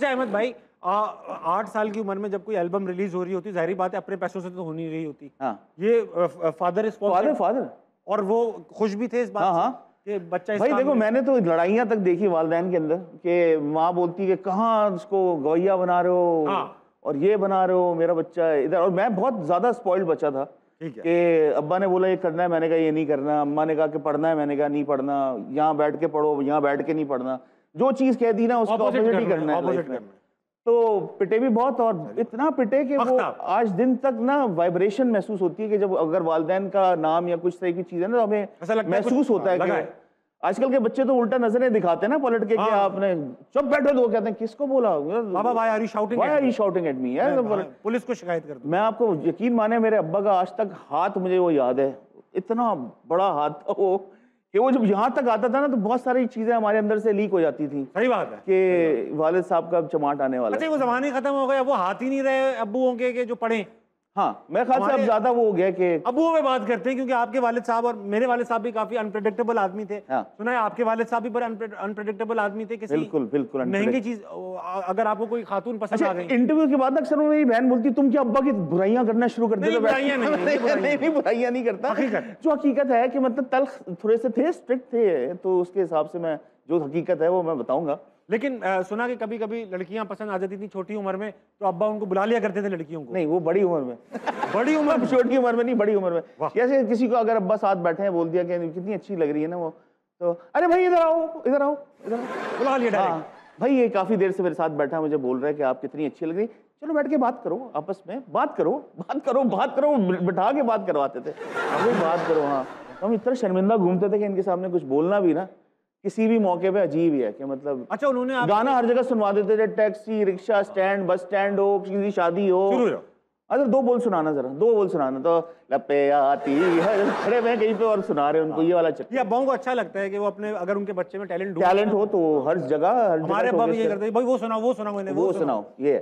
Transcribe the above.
अच्छा अहमद भाई। आठ साल की उम्र में जब कोई एल्बम रिलीज़ हो रही होती ज़ाहिर बात है अपने पैसों से तो हो नहीं रही होती। हाँ। ये फादर फादर फादर और वो खुश भी थे इस बात हाँ, से हाँ। कि बच्चा भाई देखो मैंने तो लड़ाइयाँ तक देखी वालदेन के अंदर कि माँ बोलती कि कहाँ उसको गवैया बना रहे हो? हाँ। और ये बना रहे हो मेरा बच्चा इधर। और मैं बहुत ज़्यादा स्पॉइल्ड बच्चा था कि अब्बा ने बोला ये करना है मैंने कहा ये नहीं करना। अम्मा ने कहा कि पढ़ना है। मैंने कहा नहीं पढ़ना। यहाँ बैठ के पढ़ो यहाँ बैठ के नहीं पढ़ना। जो चीज़ कह दी ना उसको ऑपोजिट ही करना है, में। तो पिटे भी बहुत और इतना पिटे कि वो आज दिन तक ना वाइब्रेशन महसूस होती है कि जब अगर वालदेन का नाम या कुछ तरह की चीज़ है ना तो हमें महसूस होता है हाँ, कि आजकल के बच्चे तो उल्टा नज़रें दिखाते हैं ना पलट के कि हाँ। आपने चुप बैठो तो कहते हैं किसको बोला? बाबा भाई are you shouting you shouting at me? यार, हाँ, पुलिस को शिकायत कर मैं आपको यकीन माने मेरे अब्बा का आज तक हाथ मुझे वो याद है। इतना बड़ा हाथ था वो। कि वो जब यहाँ तक आता था ना तो बहुत सारी चीज़ें हमारे अंदर से लीक हो जाती थी सही बात है। कि वालिद साहब का चमाट आने वाला अच्छा वो जमाने खत्म हो गया वो हाथ ही नहीं रहे अबू होंगे के जो पढ़े। हाँ मैं ख्याल से अब ज़्यादा वो हो गया कि अबुओं में बात करते हैं क्योंकि आपके वालिद साहब और मेरे वालिद साहब भी काफ़ी अनप्रेडिक्टेबल आदमी थे। हाँ। सुना है आपके वालिद साहब भी बड़े अनप्रेडिक्टेबल आदमी थे किसी बिल्कुल बिल्कुल महँगी चीज़ अगर आपको कोई खातून पसंद अच्छा आ गई। इंटरव्यू के बाद अक्सर मेरी बहन बोलती तुम क्या अब्बा की बुराइयाँ करना शुरू कर देते नहीं बुराइयाँ नहीं करता। जो हकीकत है कि मतलब तल्ख थोड़े से थे स्ट्रिक्ट थे तो उसके हिसाब से मैं जो हकीकत है वो मैं बताऊँगा। लेकिन अ, सुना कि कभी कभी लड़कियाँ पसंद आ जाती थी छोटी उम्र में तो अब्बा उनको बुला लिया करते थे लड़कियों को। नहीं वो बड़ी उम्र में। बड़ी उम्र छोटी उम्र में नहीं बड़ी उम्र में। जैसे किसी को अगर अब्बा साथ बैठे हैं बोल दिया कि कितनी अच्छी लग रही है ना वो तो अरे भाई इधर आओ इधर आओ इधर बुला लिया हाँ। भाई ये काफ़ी देर से मेरे साथ बैठा है मुझे बोल रहा है कि आप कितनी अच्छी लग रही चलो बैठ के बात करो आपस में बात करो बात करो बात करो बिठा के बात करवाते थे। अरे बात करो हाँ। हम इतना शर्मिंदा घूमते थे कि इनके सामने कुछ बोलना भी ना। किसी भी मौके पे अजीब ही है कि मतलब अच्छा उन्होंने आप गाना हर जगह सुनवा देते थे taxi rickshaw stand bus stand हो किसी की शादी हो। अगर दो बोल सुनाना जरा दो बोल सुनाना तो लपे आती है। खड़े हुए कहीं पे और सुना रहे हैं उनको ये वाला चक्कर। ये अब्बाओं को अच्छा लगता है कि वो अपने अगर उनके बच्चे में टैलेंट टैलेंट हो तो हर जगह हर हमारे जगह अब्बा भी ये करते हैं, भाई वो सुनाओ वो सुनाओ मैंने वो सुनाओ ये।